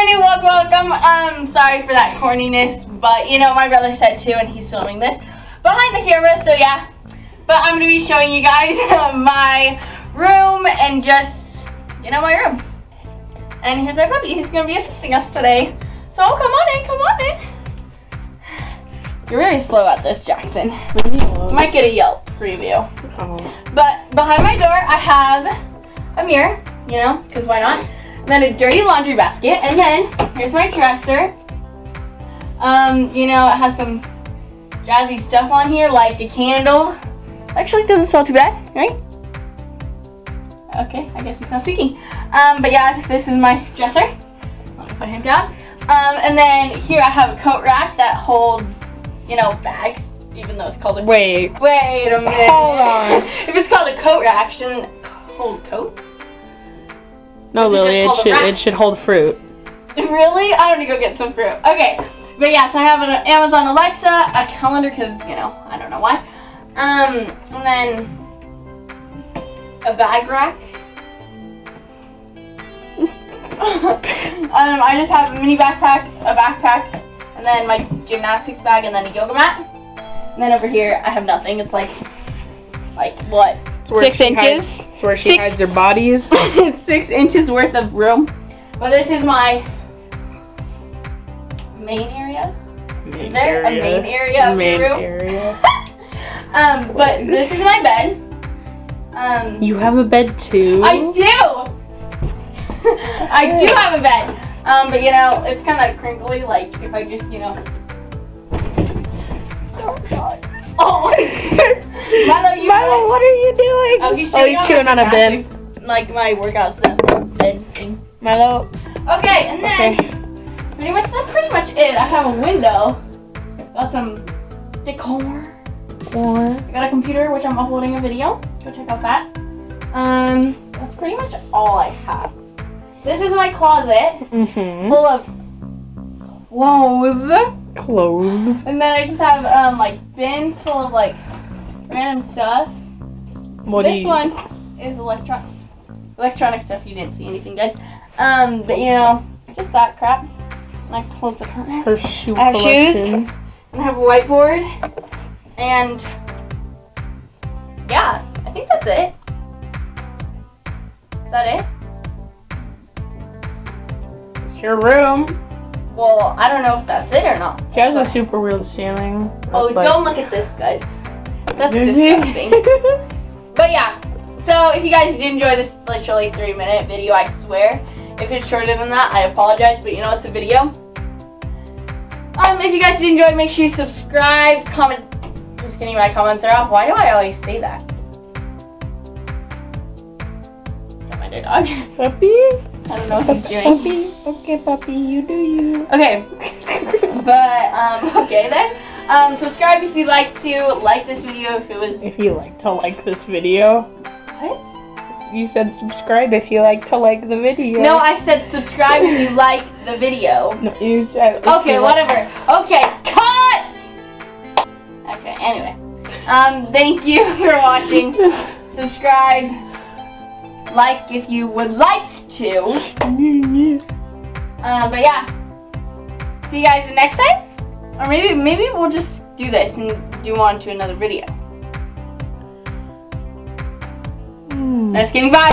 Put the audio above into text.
Ernie, welcome, welcome. Um, sorry for that corniness, but you know, my brother said too, and he's filming this behind the camera, so yeah. But I'm gonna be showing you guys my room and just, you know, my room. And here's my puppy, he's gonna be assisting us today. So come on in, come on in. You're very slow at this, Jackson. Might get a Yelp review. Oh. But behind my door, I have a mirror, you know, because why not? Then a dirty laundry basket, and then here's my dresser. Um, you know, it has some jazzy stuff on here, like a candle. Actually, it doesn't smell too bad, right? Okay, I guess he's not speaking. Um, but yeah, this is my dresser. Let me put him down. Um, and then here I have a coat rack that holds, you know, bags, even though it's called a Wait. Wait a minute. Hold on. if it's called a coat rack, shouldn't hold coat? No, it Lily, it should it should hold fruit. Really? I don't want to go get some fruit. Okay. But yeah, so I have an Amazon Alexa, a calendar, because, you know, I don't know why. Um, and then a bag rack. um, I just have a mini backpack, a backpack, and then my gymnastics bag, and then a yoga mat. And then over here, I have nothing. It's like, like what? Six inches? Hides, it's where she Six- hides her bodies. it's six inches worth of room. But this is my main area. Is there a main area of Main your room? area. um, but this is my bed. Um, You have a bed too. I do. I do have a bed. Um, but you know, it's kind of crinkly. Like if I just, you know. Oh God. Oh. Milo, you Milo, what are you doing? Oh, he's oh, chewing, he's chewing on a bin. Like my workout stuff. Bed thing. Milo. Okay, and then Okay. pretty much that's pretty much it. I have a window. Got some decor. Or I got a computer which I'm uploading a video. Go check out that. Um, that's pretty much all I have. This is my closet mm-hmm. full of clothes. Clothes. And then I just have um like bins full of like random stuff. What this you? one is electron electronic stuff. You didn't see anything, guys. Um, but you know, just that crap. And I close the curtain. Her shoe I have shoes. And I have a whiteboard. And yeah, I think that's it. Is that it? It's your room. Well, I don't know if that's it or not. She has a super weird ceiling. Oh, but- don't look at this, guys. That's disgusting. But yeah, so if you guys did enjoy this literally three minute video, I swear. If it's shorter than that, I apologize, but you know it's a video. Um, if you guys did enjoy, make sure you subscribe, comment. Just kidding, my comments are off. Why do I always say that? Is that my dog? Puppy. I don't know what he's doing. Puppy. Okay, puppy, you do you. Okay, but um, okay then. Um, subscribe if you'd like to. Like this video if it was. If you like to like this video, What? you said subscribe if you like to like the video. No, I said subscribe if you like the video. No, you said. Okay, you like- whatever. Okay, cut! Okay, anyway. Um, thank you for watching. Subscribe. Like if you would like to. Um, but yeah. See you guys next time? Or maybe maybe we'll just do this and do on to another video. Hmm. Just kidding, bye!